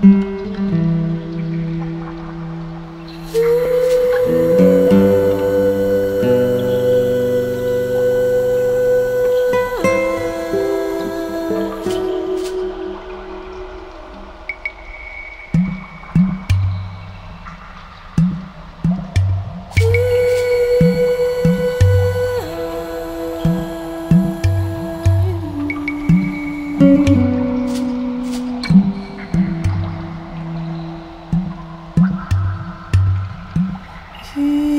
thank mm -hmm. you Hey.